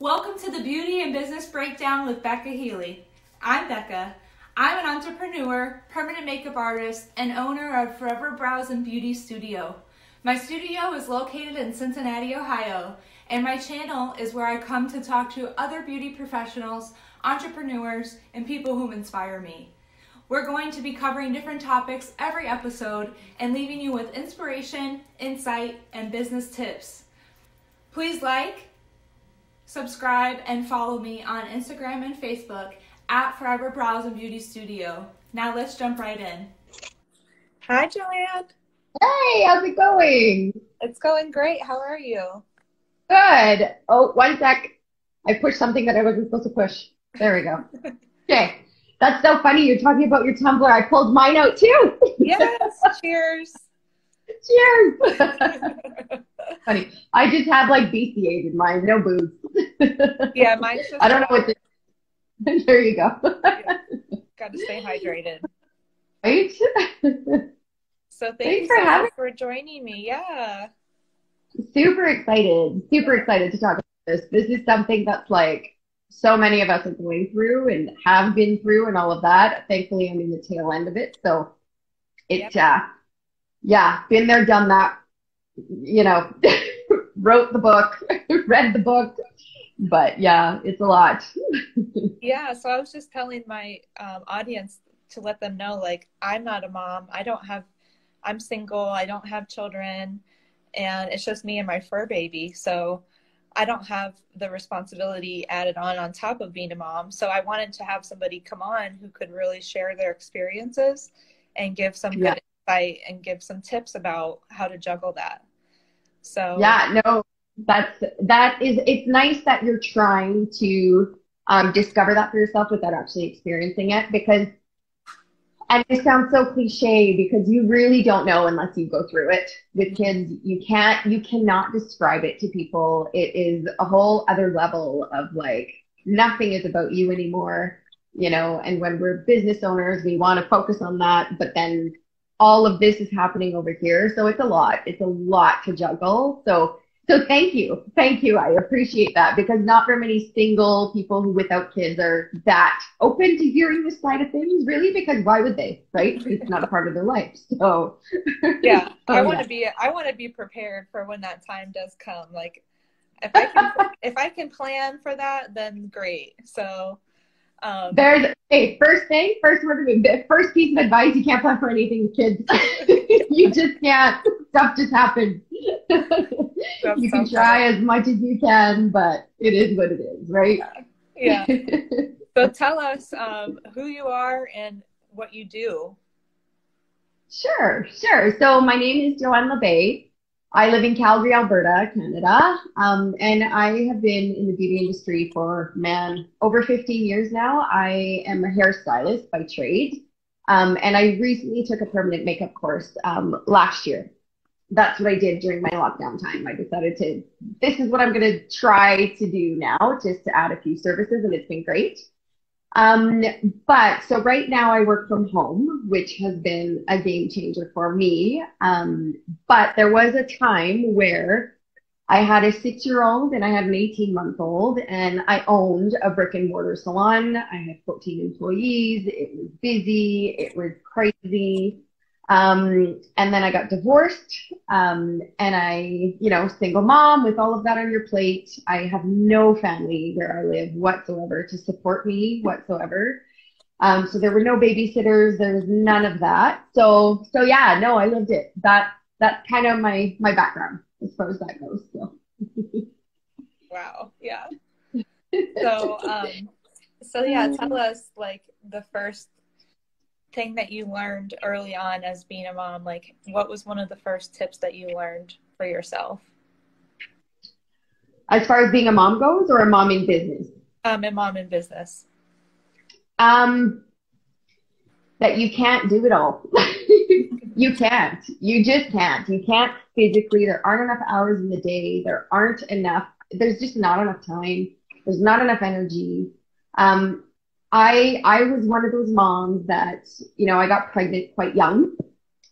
Welcome to the Beauty and Business Breakdown with Becca Healey. I'm Becca. I'm an entrepreneur, permanent makeup artist, and owner of Forever Brows and Beauty Studio. My studio is located in Cincinnati, Ohio, and my channel is where I come to talk to other beauty professionals, entrepreneurs, and people who inspire me. We're going to be covering different topics every episode and leaving you with inspiration, insight, and business tips. Please like, subscribe, and follow me on Instagram and Facebook at Forever Brows and Beauty Studio. Now let's jump right in. Hi, Joanne. Hey, how's it going? It's going great. How are you? Good. Oh, one sec. I pushed something that I wasn't supposed to push. There we go. Okay. That's so funny. You're talking about your tumbler. I pulled mine out too. Yes. Cheers. Cheers. funny. I just have like BCAAs in mine, no booze. Yeah, mine's just. I don't know what to. There you go. Got to stay hydrated. right? So thank Thanks you for so having- for joining me. Yeah. super excited. Super excited to talk about this. This is something that's like so many of us are going through and have been through and all of that. Thankfully, I'm in the tail end of it. So it, uh, yeah, been there, done that, you know, wrote the book, read the book. But yeah, it's a lot. Yeah. So I was just telling my um, audience to let them know, like, I'm not a mom. I don't have, I'm single. I don't have children. And it's just me and my fur baby. So I don't have the responsibility added on on top of being a mom. So I wanted to have somebody come on who could really share their experiences and give some Yeah. good insight and give some tips about how to juggle that. So Yeah, no, that's that is it's nice that you're trying to um, discover that for yourself without actually experiencing it because and it sounds so cliche because you really don't know unless you go through it with kids. You can't you cannot describe it to people. It is a whole other level of like nothing is about you anymore, you know, and when we're business owners, we want to focus on that, but then all of this is happening over here. So it's a lot. It's a lot to juggle. So so thank you. Thank you. I appreciate that because not very many single people who without kids are that open to hearing this side of things, really, because why would they? Right? It's not a part of their life. So yeah oh, i Oh, want to yeah. be i want to be prepared for when that time does come like if i can if i can plan for that then great so um there's hey, first thing, first word of the first piece of advice, you can't plan for anything kids. you just can't. Stuff just happens. You can try as much as you can, but it is what it is, right? yeah so tell us um who you are and what you do Sure, sure. So my name is Joanne L'Abbe. I live in Calgary, Alberta, Canada, um, and I have been in the beauty industry for man over 15 years now. I am a hairstylist by trade, um, and I recently took a permanent makeup course um, last year. That's what I did during my lockdown time. I decided to this is what I'm going to try to do now, just to add a few services, and it's been great. Um, but so right now I work from home, which has been a game changer for me. Um, but there was a time where I had a six year old and I had an 18 month old and I owned a brick and mortar salon. I had 14 employees. It was busy. It was crazy. Um, and then I got divorced. Um, and I, you know, single mom with all of that on your plate. I have no family where I live whatsoever to support me whatsoever. Um, so there were no babysitters. There was none of that. So, so yeah, no, I lived it. That, that's kind of my, my background as far as that goes. So. wow yeah so um so yeah tell us like the first thing that you learned early on as being a mom like what was one of the first tips that you learned for yourself As far as being a mom goes or a mom in business? um and mom in business Um, that you can't do it all. you can't. You just can't. You can't physically. There aren't enough hours in the day. There aren't enough. There's just not enough time. There's not enough energy. Um, I I was one of those moms that you know I got pregnant quite young.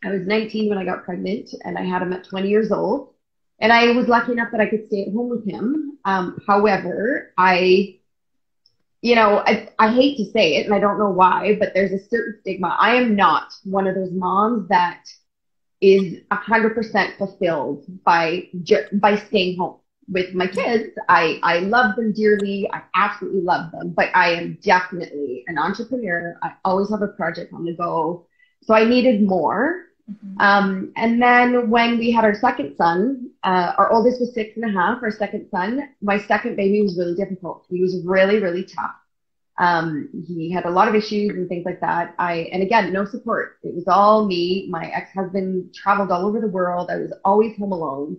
I was 19 when I got pregnant, and I had him at 20 years old. And I was lucky enough that I could stay at home with him. Um, however, I, you know, I, I hate to say it and I don't know why, but there's a certain stigma. I am not one of those moms that is 100% fulfilled by, by staying home with my kids. I, I love them dearly. I absolutely love them, but I am definitely an entrepreneur. I always have a project on the go. So I needed more. Mm-hmm. Um, and then when we had our second son, uh, our oldest was six and a half, our second son, my second baby was really difficult. He was really, really tough. Um, he had a lot of issues and things like that. I, and again, no support. It was all me. My ex-husband traveled all over the world. I was always home alone.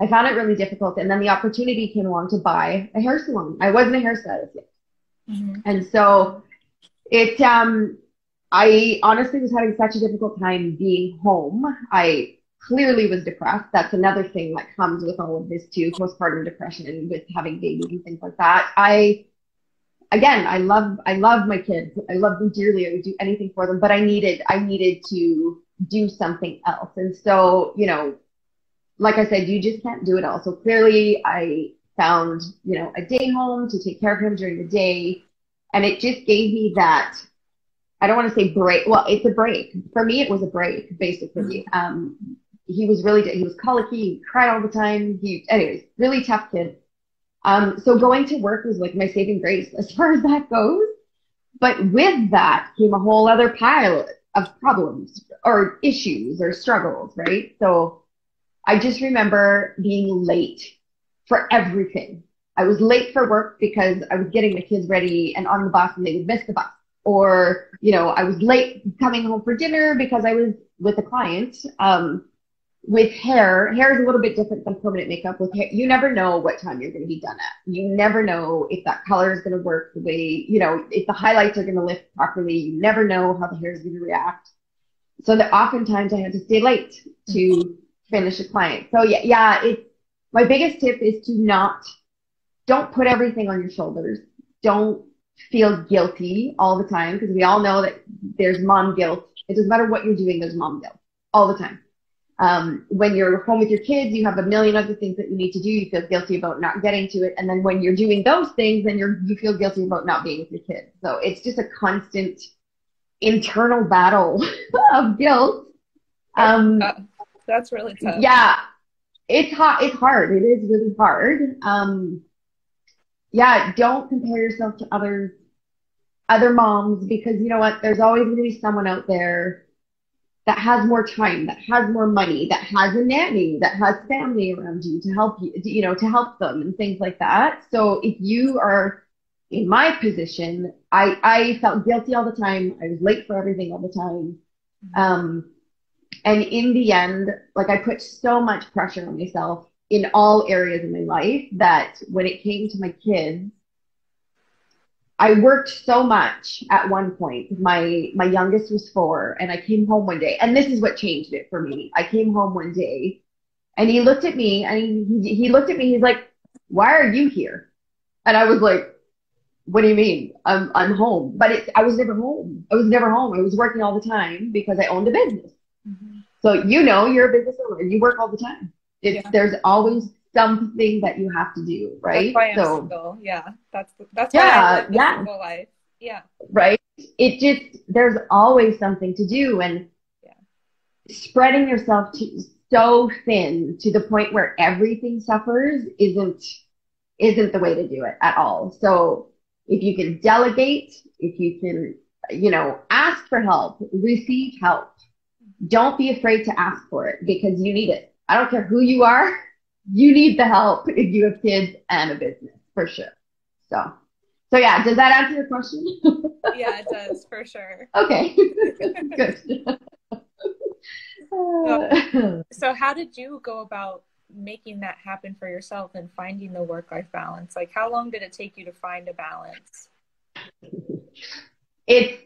I found it really difficult. And then the opportunity came along to buy a hair salon. I wasn't a hairstylist yet. Mm-hmm. And so it, um, I honestly was having such a difficult time being home. I clearly was depressed. That's another thing that comes with all of this too, postpartum depression with having babies and things like that. I, again, I love, I love my kids. I love them dearly. I would do anything for them, but I needed, I needed to do something else. And so, you know, like I said, you just can't do it all. So clearly I found, you know, a day home to take care of him during the day. And it just gave me that, I don't want to say break. Well, it's a break. For me, it was a break, basically. Mm-hmm. Um, he was really, he was colicky, he cried all the time. He, anyways, really tough kid. Um, so going to work was like my saving grace as far as that goes. But with that came a whole other pile of problems or issues or struggles, right? So I just remember being late for everything. I was late for work because I was getting the kids ready and on the bus and they would miss the bus. Or, you know, I was late coming home for dinner because I was with a client. Um, with hair, hair is a little bit different than permanent makeup. With hair, you never know what time you're going to be done at. You never know if that color is going to work the way, you know, if the highlights are going to lift properly. You never know how the hair is going to react. So that oftentimes I had to stay late to finish a client. So yeah, yeah, it's my biggest tip is to not don't put everything on your shoulders. Don't feel guilty all the time because we all know that there's mom guilt. It doesn't matter what you're doing, there's mom guilt all the time. Um, when you're home with your kids, you have a million other things that you need to do. You feel guilty about not getting to it. And then when you're doing those things, then you're, you feel guilty about not being with your kids. So it's just a constant internal battle of guilt. Um, uh, that's really tough. Yeah, it's hot. It's hard. It is really hard. Um, yeah, don't compare yourself to other other moms because you know what? There's always going to be someone out there that has more time, that has more money, that has a nanny, that has family around you to help you, you know, to help them and things like that. So if you are in my position, I I felt guilty all the time. I was late for everything all the time. Mm-hmm. Um, and in the end, like I put so much pressure on myself in all areas of my life that when it came to my kids, I worked so much at one point. My my youngest was four, and I came home one day, and this is what changed it for me. I came home one day, and he looked at me, and he he looked at me. He's like, "Why are you here?" And I was like, "What do you mean? I'm I'm home." But it, I was never home. I was never home. I was working all the time because I owned a business. Mm-hmm. So you know you're a business owner. You work all the time. It's yeah. there's always something that you have to do, right? That's why I'm so, single. Yeah, that's that's yeah, yeah. single life. Yeah. Right. It just there's always something to do, and yeah. spreading yourself to, so thin to the point where everything suffers isn't isn't the way to do it at all. So if you can delegate, if you can, you know, ask for help, receive help, don't be afraid to ask for it because you need it. I don't care who you are. You need the help if you have kids and a business for sure. So, so yeah, does that answer your question? yeah, it does for sure. Okay, good. so, so, how did you go about making that happen for yourself and finding the work-life balance? Like, how long did it take you to find a balance? It's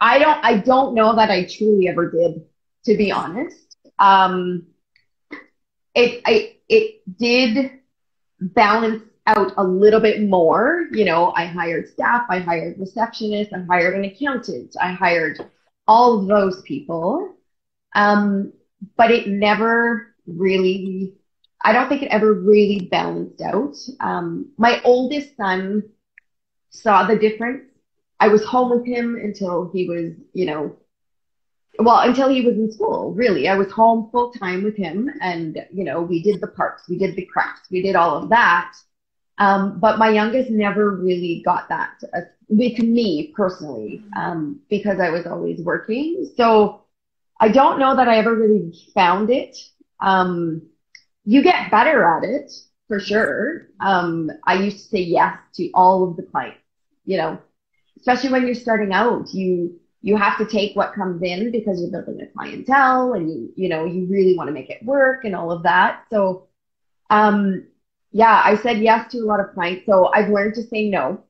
I don't I don't know that I truly ever did to be honest. Um, it I it did balance out a little bit more. You know, I hired staff, I hired receptionists, I hired an accountant, I hired all those people. Um, but it never really I don't think it ever really balanced out. Um, my oldest son saw the difference. I was home with him until he was, you know, well, until he was in school, really. I was home full time with him and, you know, we did the parks, we did the crafts, we did all of that. Um, but my youngest never really got that uh, with me personally, um, because I was always working. So I don't know that I ever really found it. Um, you get better at it for sure. Um, I used to say yes to all of the clients, you know, especially when you're starting out, you, you have to take what comes in because you're building a clientele and you, you know, you really want to make it work and all of that. So, um, yeah, I said yes to a lot of clients. So I've learned to say no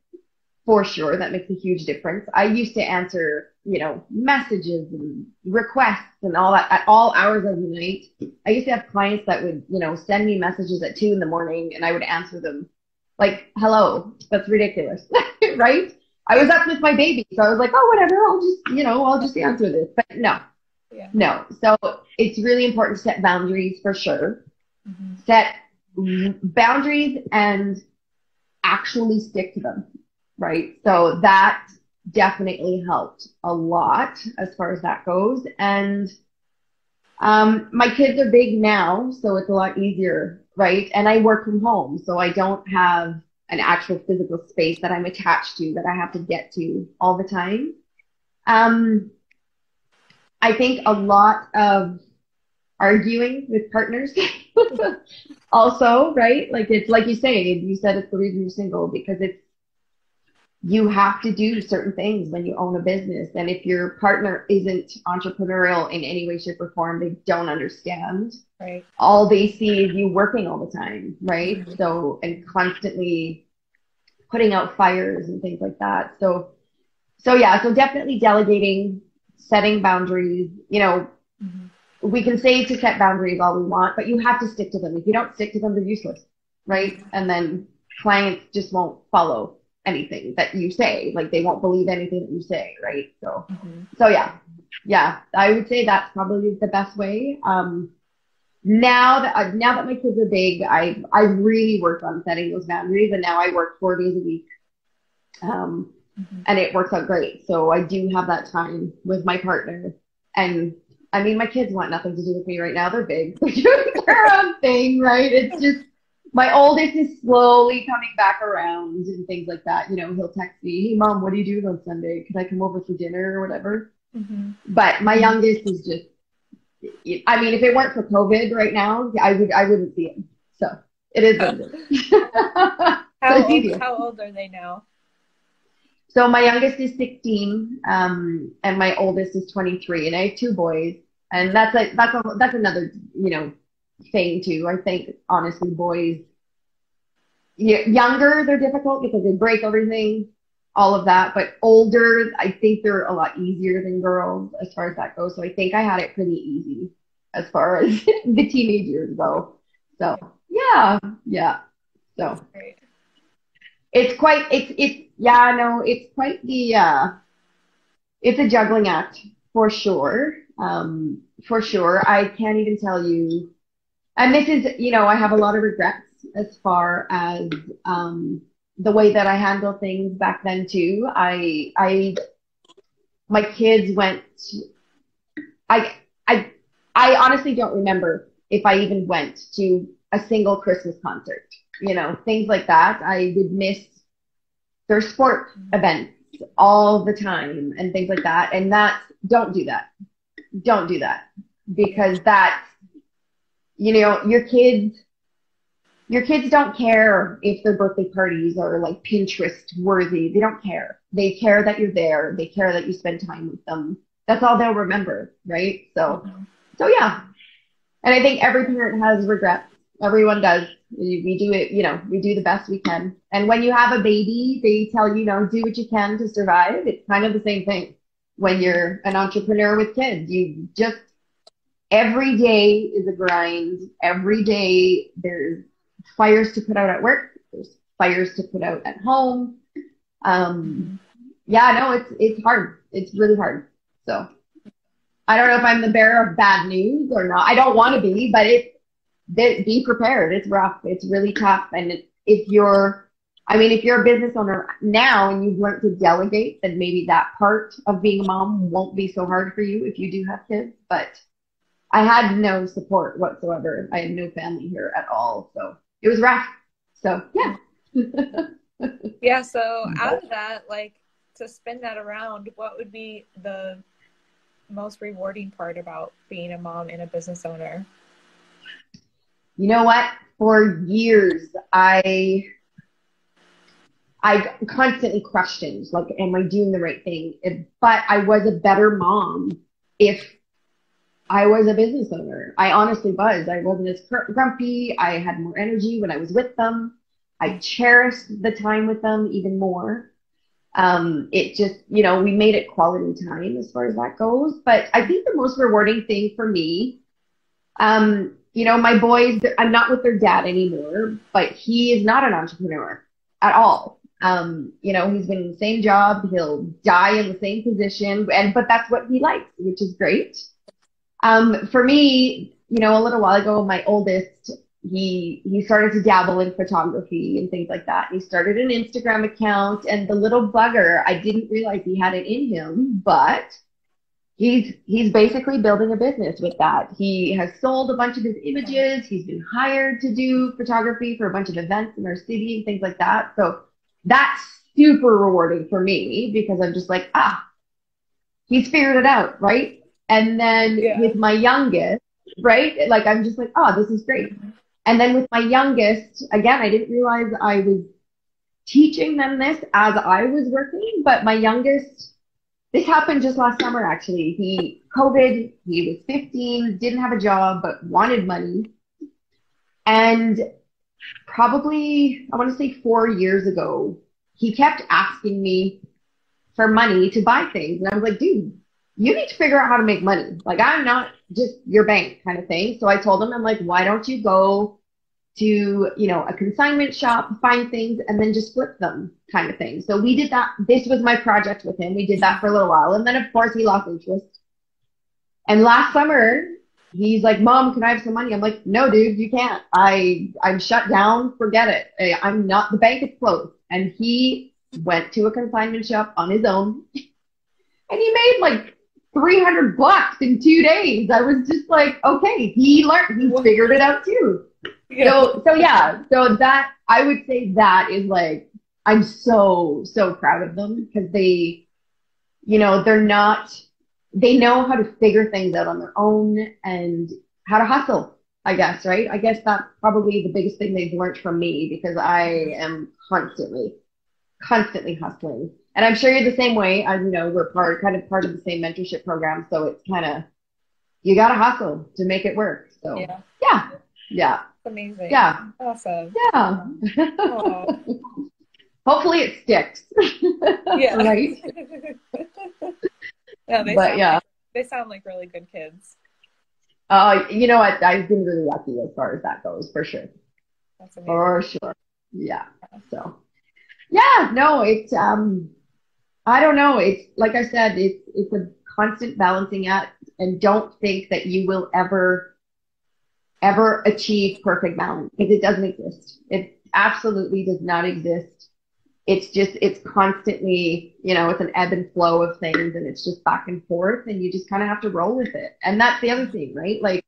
for sure. That makes a huge difference. I used to answer, you know, messages and requests and all that at all hours of the night. I used to have clients that would, you know, send me messages at two in the morning and I would answer them like, hello, that's ridiculous, right? I was up with my baby, so I was like, oh, whatever, I'll just, you know, I'll just answer this. But no, yeah. no. So it's really important to set boundaries for sure. Mm-hmm. Set boundaries and actually stick to them, right? So that definitely helped a lot as far as that goes. And um, my kids are big now, so it's a lot easier, right? And I work from home, so I don't have an actual physical space that I'm attached to that I have to get to all the time. Um, I think a lot of arguing with partners also, right? Like it's like you say, you said it's the reason you're single because it's you have to do certain things when you own a business. And if your partner isn't entrepreneurial in any way, shape, or form, they don't understand. Right. All they see is you working all the time, right? Mm-hmm. So, and constantly putting out fires and things like that. So, so yeah, so definitely delegating, setting boundaries, you know, mm-hmm. we can say to set boundaries all we want, but you have to stick to them. If you don't stick to them, they're useless, right? And then clients just won't follow anything that you say. Like they won't believe anything that you say, right? So, mm-hmm. so yeah, yeah, I would say that's probably the best way. Um, now that now that my kids are big, I I really worked on setting those boundaries, and now I work four days a week, um, mm-hmm. and it works out great. So I do have that time with my partner, and I mean, my kids want nothing to do with me right now. They're big, they're doing their own thing, right? It's just my oldest is slowly coming back around and things like that. You know, he'll text me, "Hey, mom, what do you do on Sunday? Can I come over for dinner or whatever?" Mm-hmm. But my youngest is just. I mean, if it weren't for COVID right now, I would I wouldn't see him. So it is it is. how, so old, how old are they now? So my youngest is 16, um, and my oldest is 23, and I have two boys, and that's a that's a that's another you know thing too. I think honestly, boys younger they're difficult because they break everything, all of that. But older, I think they're a lot easier than girls as far as that goes. So I think I had it pretty easy as far as the teenage years go. So yeah, yeah. So it's quite it's it's yeah no it's quite the uh it's a juggling act for sure um for sure i can't even tell you and this is, you know, I have a lot of regrets as far as um, the way that I handle things back then too. I, I, my kids went. I, I, I honestly don't remember if I even went to a single Christmas concert. You know, things like that. I would miss their sport events all the time and things like that. And that don't do that. Don't do that because that's you know, your kids, your kids don't care if their birthday parties are like Pinterest worthy. They don't care. They care that you're there. They care that you spend time with them. That's all they'll remember, right? So, mm-hmm. so yeah. And I think every parent has regrets. Everyone does. We, we do it, you know, we do the best we can. And when you have a baby, they tell you, you know, do what you can to survive. It's kind of the same thing when you're an entrepreneur with kids. You just every day is a grind. Every day there's fires to put out at work. There's fires to put out at home. Um, yeah, no, it's it's hard. It's really hard. So I don't know if I'm the bearer of bad news or not. I don't want to be, but it's be prepared. It's rough. It's really tough. And it, if you're, I mean, if you're a business owner now and you've learned to delegate, then maybe that part of being a mom won't be so hard for you if you do have kids. But I had no support whatsoever. I had no family here at all. So it was rough. So yeah. yeah. So out of that, like to spin that around, what would be the most rewarding part about being a mom and a business owner? You know what? For years, I I constantly questioned, like, am I doing the right thing? But I was a better mom if I was a business owner. I honestly was. I wasn't as grumpy. I had more energy when I was with them. I cherished the time with them even more. Um, it just, you know, we made it quality time as far as that goes. But I think the most rewarding thing for me, um, you know, my boys, I'm not with their dad anymore, but he is not an entrepreneur at all. Um, you know, he's been in the same job. He'll die in the same position, and but that's what he likes, which is great. Um, for me, you know, a little while ago, my oldest, he he started to dabble in photography and things like that. He started an Instagram account, and the little bugger, I didn't realize he had it in him, but he's he's basically building a business with that. He has sold a bunch of his images. He's been hired to do photography for a bunch of events in our city and things like that. So that's super rewarding for me because I'm just like, ah, he's figured it out, right? And then yeah. with my youngest, right? Like I'm just like, oh, this is great. And then with my youngest, again, I didn't realize I was teaching them this as I was working, but my youngest, this happened just last summer actually. He COVID, he was 15, didn't have a job, but wanted money. And probably, I want to say four years ago, he kept asking me for money to buy things. And I was like, dude, you need to figure out how to make money. Like I'm not just your bank kind of thing. So I told him, I'm like, why don't you go to, you know, a consignment shop, find things and then just flip them kind of thing. So we did that. This was my project with him. We did that for a little while. And then of course he lost interest. And last summer, he's like, mom, can I have some money? I'm like, no, dude, you can't. I, I'm shut down. Forget it. I'm not, the bank is closed. And he went to a consignment shop on his own and he made like 300 bucks in two days. I was just like, okay, he learned, he figured it out too. Yeah. So, so yeah, so that, I would say that is like, I'm so, so proud of them because they, you know, they're not, they know how to figure things out on their own and how to hustle, I guess, right? I guess that's probably the biggest thing they've learned from me because I am constantly, constantly hustling and I'm sure you're the same way. As you know, we're part kind of part of the same mentorship program, so it's kind of you got to hustle to make it work. So yeah, yeah, yeah. amazing. Yeah, awesome. Yeah. Hopefully it sticks. Yeah. right. yeah, they but yeah, they sound like really good kids. Uh, you know what? I've been really lucky as far as that goes, for sure. For sure. Yeah. So, yeah, no, it's um, I don't know. It's like I said, it's it's a constant balancing act, and don't think that you will ever ever achieve perfect balance because it doesn't exist. It absolutely does not exist. It's just it's constantly, you know, it's an ebb and flow of things, and it's just back and forth, and you just kind of have to roll with it. And that's the other thing, right? Like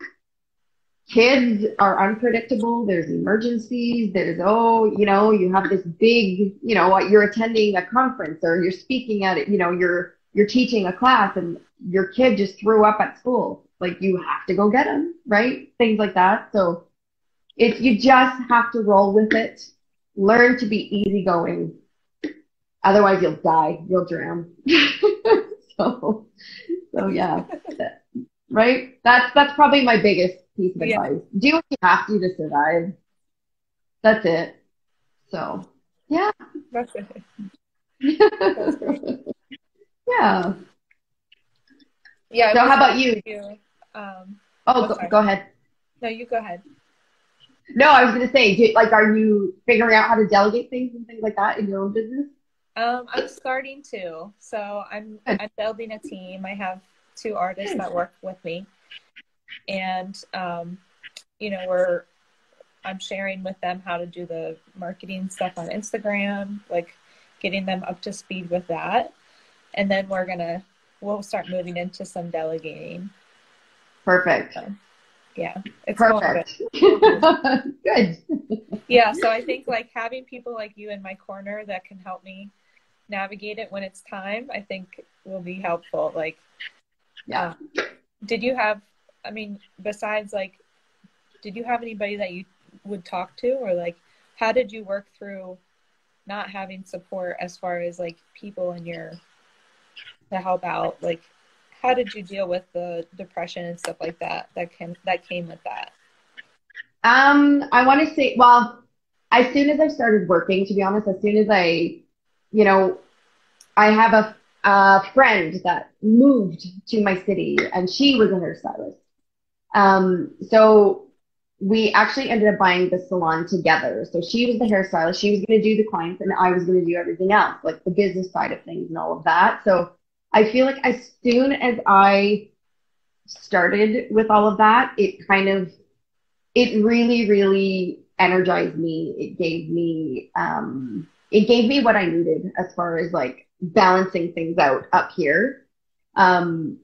kids are unpredictable. There's emergencies. There's, oh, you know, you have this big, you know, you're attending a conference or you're speaking at it, you know, you're, you're teaching a class and your kid just threw up at school. Like you have to go get them, right? Things like that. So it's, you just have to roll with it. Learn to be easygoing. Otherwise you'll die. You'll drown. so, so yeah. right? That's, that's probably my biggest piece of yeah. advice. Do what you have to to survive. That's it. So, yeah. That's it. yeah. Yeah. So, how about you? you um, oh, go, go, ahead. No, you go ahead. No, I was going to say, do, like, are you figuring out how to delegate things and things like that in your own business? Um, I'm starting to. So I'm I'm building a team. I have two artists that work with me and um, you know we're I'm sharing with them how to do the marketing stuff on Instagram, like getting them up to speed with that. And then we're gonna we'll start moving into some delegating. Perfect. So, yeah, it's perfect. Good. good. yeah, so I think like having people like you in my corner that can help me navigate it when it's time, I think will be helpful. Like, yeah. Um, did you have? I mean, besides like, did you have anybody that you would talk to, or like, how did you work through not having support as far as like people in your to help out? Like, how did you deal with the depression and stuff like that that came that came with that? Um, I want to say, well, as soon as I started working, to be honest, as soon as I, you know, I have a, a friend that moved to my city and she was a hairstylist. Um, so we actually ended up buying the salon together. So she was the hairstylist. She was going to do the clients and I was going to do everything else, like the business side of things and all of that. So I feel like as soon as I started with all of that, it kind of, it really, really energized me. It gave me, um, it gave me what I needed as far as like balancing things out up here. Um,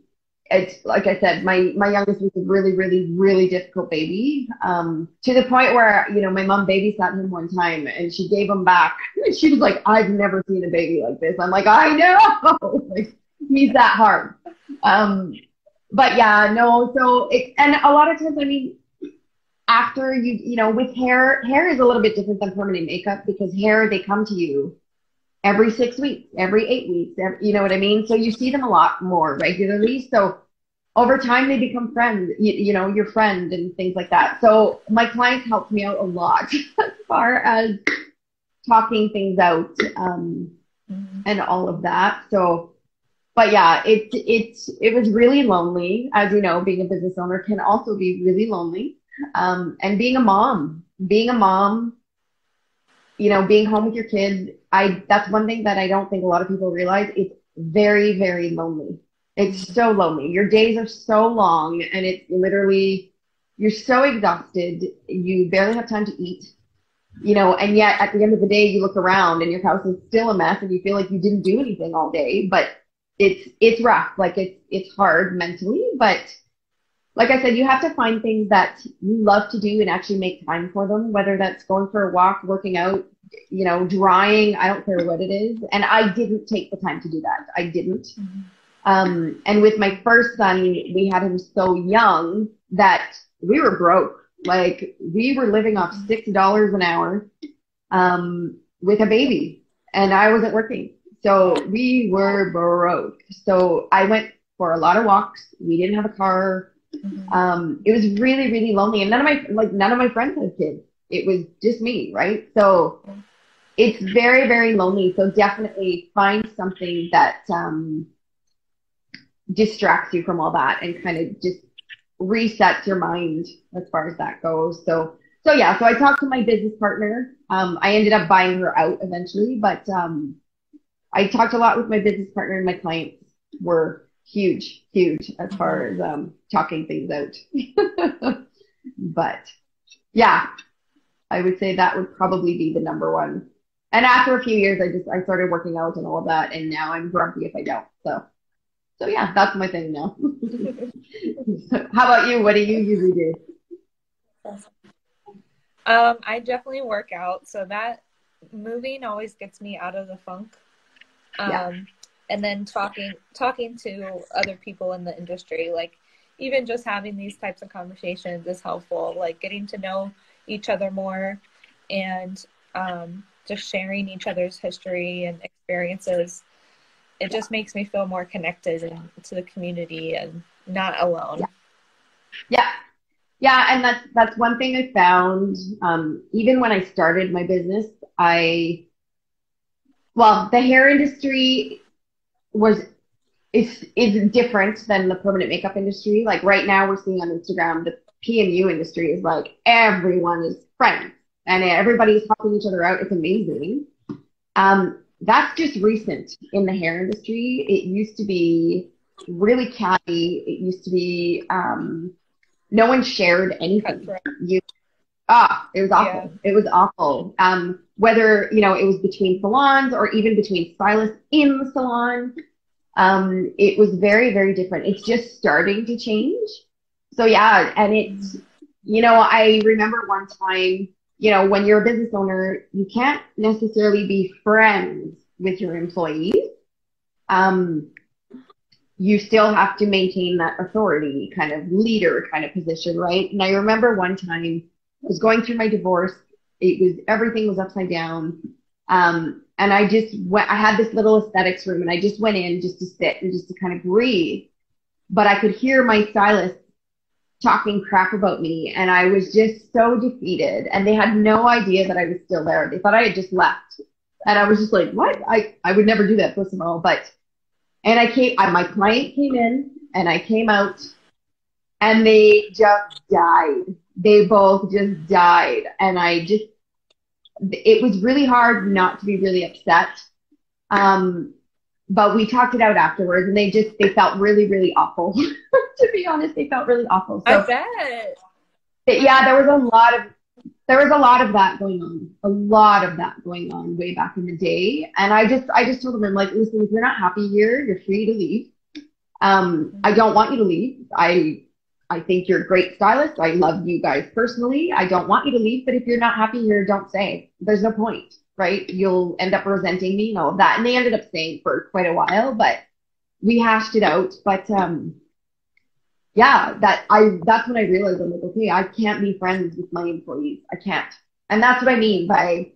it's like I said, my my youngest was a really, really, really difficult baby. Um, to the point where you know my mom babysat him one time and she gave him back. She was like, "I've never seen a baby like this." I'm like, "I know." like, he's that hard. Um, but yeah, no. So it, and a lot of times, I mean, after you, you know, with hair, hair is a little bit different than permanent makeup because hair, they come to you every six weeks, every eight weeks, every, you know what I mean? So you see them a lot more regularly. So over time, they become friends, you, you know, your friend and things like that. So my clients helped me out a lot as far as talking things out um, mm-hmm. and all of that. So but yeah, it it it was really lonely. As you know, being a business owner can also be really lonely. Um, and being a mom, being a mom, you know, being home with your kids, I that's one thing that I don't think a lot of people realize. It's very very lonely. It's so lonely. Your days are so long, and it's literally you're so exhausted. You barely have time to eat you know, and yet at the end of the day, you look around and your house is still a mess and you feel like you didn't do anything all day. But it's it's rough. Like it's it's hard mentally, but like I said, you have to find things that you love to do and actually make time for them, whether that's going for a walk, working out, you know, drawing, I don't care what it is. And I didn't take the time to do that. I didn't. Mm-hmm. Um, and with my first son, we had him so young that we were broke. Like we were living off six dollars an hour um, with a baby, and I wasn't working. So we were broke. So I went for a lot of walks. We didn't have a car. Mm-hmm. Um, it was really, really lonely. And none of my like none of my friends had kids. It was just me, right? So it's very, very lonely. So definitely find something that um, distracts you from all that and kind of just resets your mind as far as that goes. So so yeah, so I talked to my business partner. Um, I ended up buying her out eventually, but um, I talked a lot with my business partner and my clients were huge, huge as far as um, talking things out. but yeah, I would say that would probably be the number one. And after a few years, I just I started working out and all of that, and now I'm grumpy if I don't. So, so yeah, that's my thing now. How about you? What do you usually do? Um, I definitely work out, so that moving always gets me out of the funk um, yeah. And then talking talking to other people in the industry like even just having these types of conversations is helpful like getting to know each other more and um, just sharing each other's history and experiences. It just makes me feel more connected in, to the community and not alone. Yeah. yeah. Yeah and that's that's one thing i found um, even when i started my business i well, the hair industry was is is different than the permanent makeup industry. Like right now, we're seeing on Instagram the PMU industry is like everyone is friends and everybody's helping each other out. It's amazing. Um, that's just recent in the hair industry. It used to be really catty. It used to be um, no one shared anything. You ah, it was awful. Yeah. It was awful. Um, whether you know it was between salons or even between stylists in the salon, um, it was very very different. It's just starting to change. So yeah, and it's you know I remember one time you know when you're a business owner you can't necessarily be friends with your employees. Um, you still have to maintain that authority kind of leader kind of position, right? And I remember one time I was going through my divorce. It was everything was upside down. Um, and I just went, I had this little aesthetics room and I just went in just to sit and just to kind of breathe. But I could hear my stylist talking crap about me and I was just so defeated and they had no idea that I was still there. They thought I had just left. And I was just like, what? I, I would never do that, first of all. But and I came, I, my client came in and I came out and they just died. They both just died. And I just, it was really hard not to be really upset. Um, but we talked it out afterwards and they just, they felt really, really awful. to be honest, they felt really awful. So, I bet. Yeah, there was a lot of there was a lot of that going on, a lot of that going on way back in the day. And I just, I just told them, I'm like, listen, if you're not happy here, you're free to leave. Um, I don't want you to leave. I, I think you're a great stylist. I love you guys personally. I don't want you to leave, but if you're not happy here, don't say. There's no point, right? You'll end up resenting me and all of that. And they ended up staying for quite a while, but we hashed it out. But um, yeah, that I that's when I realized I'm like, okay, I can't be friends with my employees. I can't. And that's what I mean by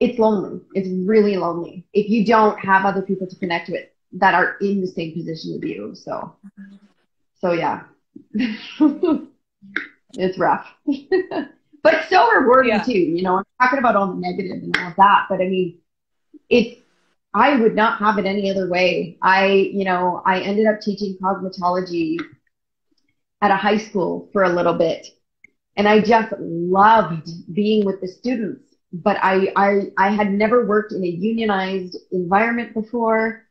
it's lonely. It's really lonely if you don't have other people to connect with that are in the same position as you. So, so yeah, it's rough, but so rewarding yeah. too. You know, I'm talking about all the negative and all of that, but I mean, it's I would not have it any other way. I, you know, I ended up teaching cosmetology at a high school for a little bit. And I just loved being with the students. But I, I, I had never worked in a unionized environment before.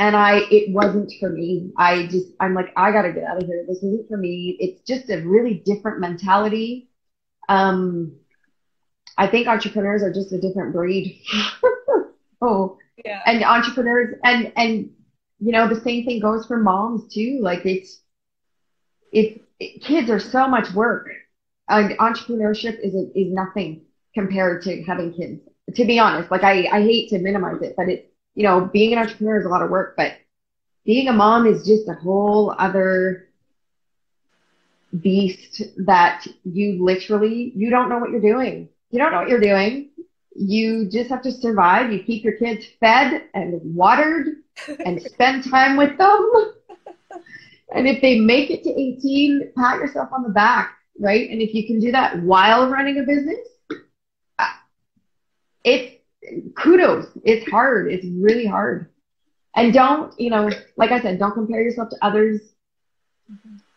And I, it wasn't for me. I just, I'm like, I gotta get out of here. This isn't for me. It's just a really different mentality. Um, I think entrepreneurs are just a different breed. oh, yeah. And entrepreneurs, and, and, you know, the same thing goes for moms too. Like it's, it, it, kids are so much work. And entrepreneurship is a, is nothing compared to having kids. To be honest, like I, I hate to minimize it, but it, you know, being an entrepreneur is a lot of work, but being a mom is just a whole other beast that you literally, you don't know what you're doing. You don't know what you're doing. You just have to survive. You keep your kids fed and watered and spend time with them. And if they make it to 18, pat yourself on the back, right? And if you can do that while running a business, uh, it's kudos. It's hard. It's really hard. And don't, you know, like I said, don't compare yourself to others.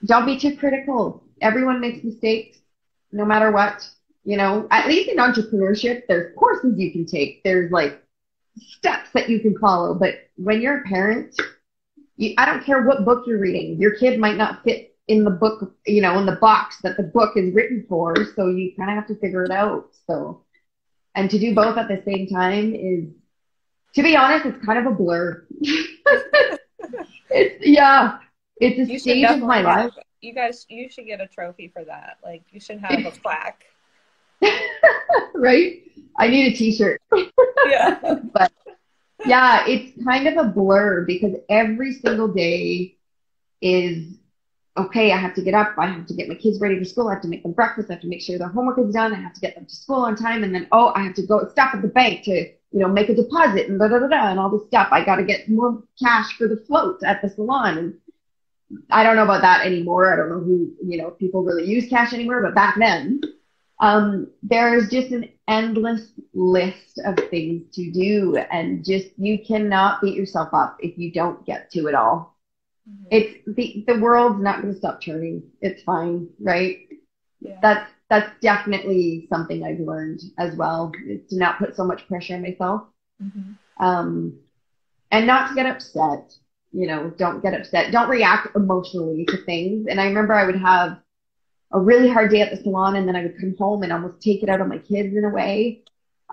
Don't be too critical. Everyone makes mistakes no matter what. You know, at least in entrepreneurship, there's courses you can take. There's like steps that you can follow. But when you're a parent, you, I don't care what book you're reading. Your kid might not fit in the book, you know, in the box that the book is written for. So you kind of have to figure it out. So, and to do both at the same time is, to be honest, it's kind of a blur. it's, yeah, it's a you stage of my life. You guys, you should get a trophy for that. Like, you should have a plaque. right? I need a t-shirt. yeah. but yeah, it's kind of a blur because every single day is okay. I have to get up. I have to get my kids ready for school. I have to make them breakfast. I have to make sure their homework is done. I have to get them to school on time. And then, oh, I have to go stop at the bank to, you know, make a deposit and da da da da and all this stuff. I got to get more cash for the float at the salon. And I don't know about that anymore. I don't know who, you know, people really use cash anymore, but back then, um, there's just an endless list of things to do and just you cannot beat yourself up if you don't get to it all mm-hmm. it's the the world's not going to stop turning it's fine right yeah. that's that's definitely something i've learned as well is to not put so much pressure on myself mm-hmm. um and not to get upset you know don't get upset don't react emotionally to things and i remember i would have a really hard day at the salon and then I would come home and almost take it out on my kids in a way.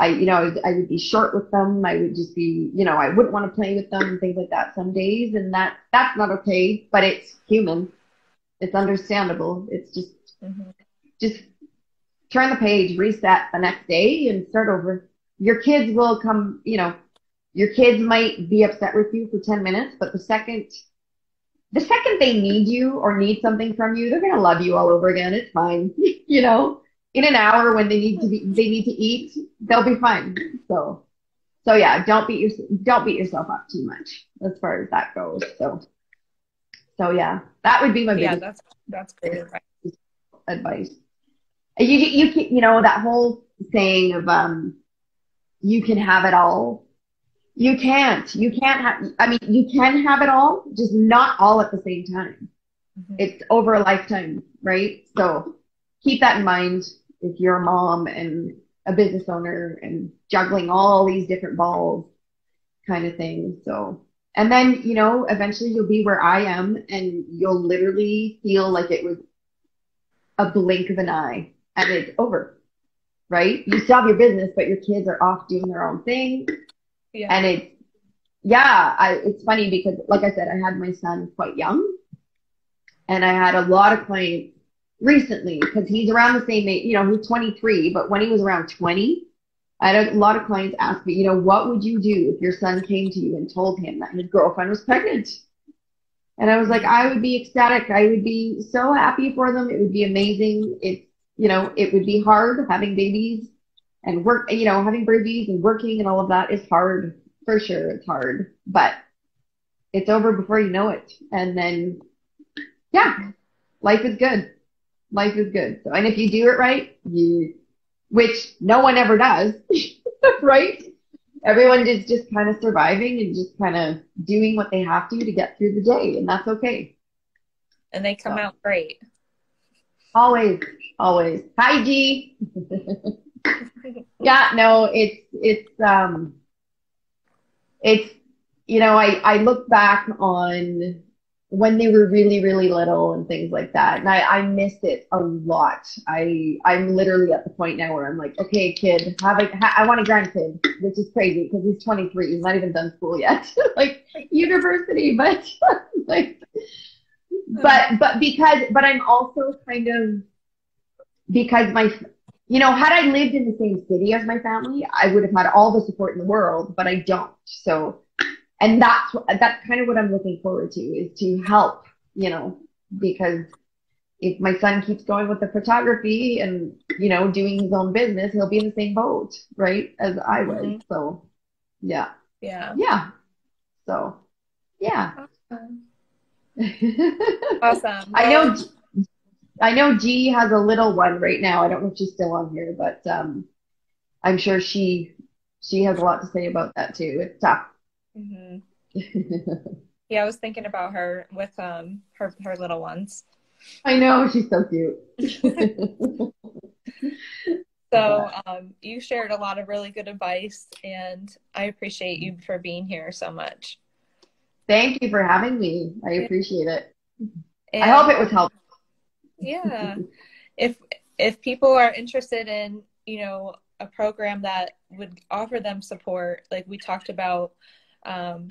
I, you know, I would, be short with them. I would just be, you know, I wouldn't want to play with them and things like that some days. And that, that's not okay, but it's human. It's understandable. It's just, mm-hmm. just turn the page, reset the next day and start over. Your kids will come, you know, your kids might be upset with you for 10 minutes, but the second the second they need you or need something from you, they're gonna love you all over again. It's fine. you know, in an hour when they need to be they need to eat, they'll be fine. So so yeah, don't beat your don't beat yourself up too much as far as that goes. So so yeah, that would be my yeah. That's that's great advice. You you you know that whole saying of um you can have it all you can't. You can't have, I mean, you can have it all, just not all at the same time. Mm-hmm. It's over a lifetime, right? So keep that in mind if you're a mom and a business owner and juggling all these different balls kind of thing. So, and then, you know, eventually you'll be where I am and you'll literally feel like it was a blink of an eye and it's over, right? You still have your business, but your kids are off doing their own thing yeah. And it's, yeah, I, it's funny because, like I said, I had my son quite young and I had a lot of clients recently because he's around the same age, you know, he's 23, but when he was around 20, I had a lot of clients ask me, you know, what would you do if your son came to you and told him that his girlfriend was pregnant? And I was like, I would be ecstatic. I would be so happy for them. It would be amazing. It, you know, it would be hard having babies and work, you know, having babies and working and all of that is hard for sure. It's hard, but it's over before you know it. And then, yeah, life is good. Life is good. So, and if you do it right, you, which no one ever does, right? Everyone is just kind of surviving and just kind of doing what they have to to get through the day, and that's okay. And they come so. out great. Always, always. Hi, G. yeah, no, it's it's um it's you know, I I look back on when they were really really little and things like that. And i i miss it a lot. I i'm literally at the point now where i'm like okay kid have a ha, i want a grandkid which is crazy because he's 23 he's not even done school yet. Like university but like but but because but i'm also kind of because my you know, had I lived in the same city as my family, I would have had all the support in the world, but I don't. So, and that's that's kind of what I'm looking forward to is to help, you know, because if my son keeps going with the photography and you know doing his own business, he'll be in the same boat, right, as I was. Mm-hmm. So, yeah, yeah, yeah. So, yeah. Awesome. awesome. I know I know G has a little one right now. I don't know if she's still on here, but um, I'm sure she she has a lot to say about that too. It's tough. Mm-hmm. yeah, I was thinking about her with um her her little ones. I know she's so cute. so um, you shared a lot of really good advice, and I appreciate you for being here so much. Thank you for having me. I appreciate it. And I hope it was helpful yeah if if people are interested in you know a program that would offer them support like we talked about um,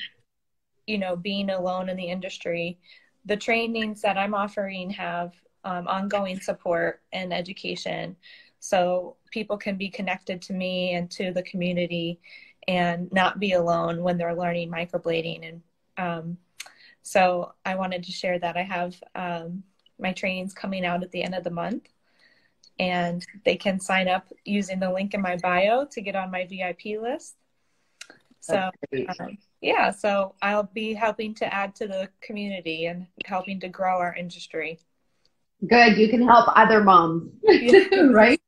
you know being alone in the industry the trainings that i'm offering have um, ongoing support and education so people can be connected to me and to the community and not be alone when they're learning microblading and um, so i wanted to share that i have um, my training's coming out at the end of the month. And they can sign up using the link in my bio to get on my VIP list. So, um, yeah, so I'll be helping to add to the community and helping to grow our industry. Good. You can help other moms, right?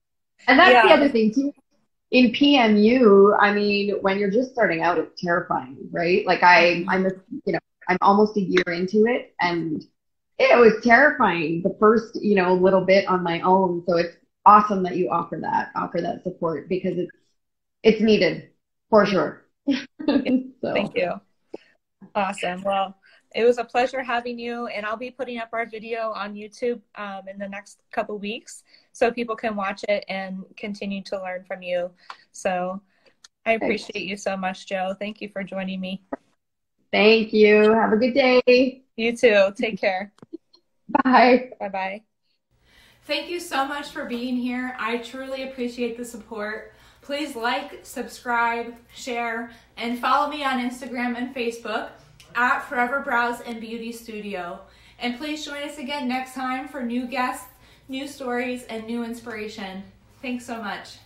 And that's yeah. the other thing, too. In PMU, I mean, when you're just starting out, it's terrifying, right? Like I, I'm, a, you know, I'm almost a year into it, and it was terrifying the first, you know, little bit on my own. So it's awesome that you offer that, offer that support because it's it's needed for sure. so. Thank you. Awesome. Well, it was a pleasure having you, and I'll be putting up our video on YouTube um, in the next couple weeks so people can watch it and continue to learn from you. So I appreciate Thanks. you so much, Jo. Thank you for joining me. Thank you. Have a good day. You too. Take care. Bye. Bye bye. Thank you so much for being here. I truly appreciate the support. Please like, subscribe, share, and follow me on Instagram and Facebook at Forever Brows and Beauty Studio. And please join us again next time for new guests, new stories, and new inspiration. Thanks so much.